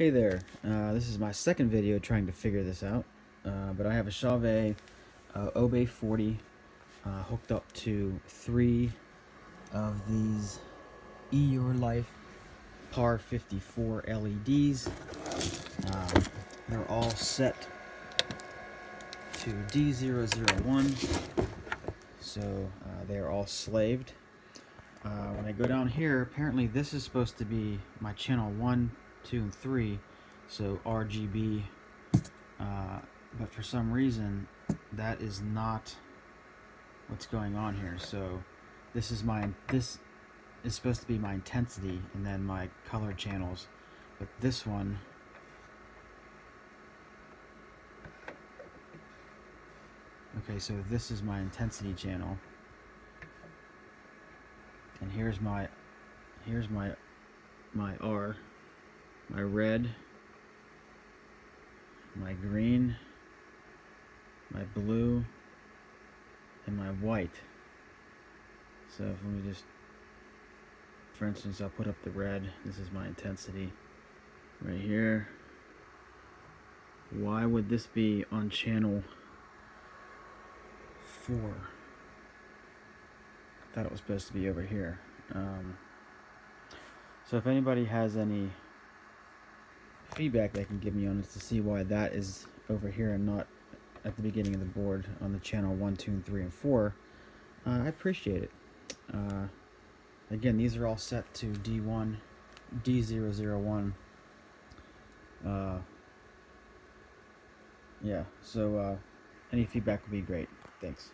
Hey there, uh, this is my second video trying to figure this out, uh, but I have a Chauvet uh, Obey 40 uh, hooked up to three of these E Your Life PAR 54 LEDs. Um, they're all set to D001, so uh, they're all slaved. Uh, when I go down here, apparently this is supposed to be my channel 1, 2, and 3, so RGB, uh, but for some reason that is not what's going on here. So this is my, this is supposed to be my intensity and then my color channels, but this one Okay, so this is my intensity channel and here's my here's my my R my red my green my blue and my white. So if let me just for instance I'll put up the red. This is my intensity right here. Why would this be on channel 4 I thought it was supposed to be over here. Um, so if anybody has any feedback they can give me on it to see why that is over here and not at the beginning of the board on the channel 1, 2, and 3, and 4, uh, I appreciate it. Uh, again, these are all set to D1, D001. Uh, yeah, so uh, any feedback would be great. Thanks.